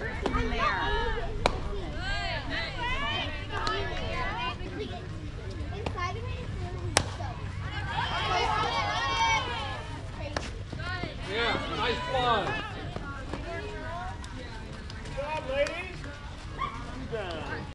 Yeah, nice one. Good job, ladies.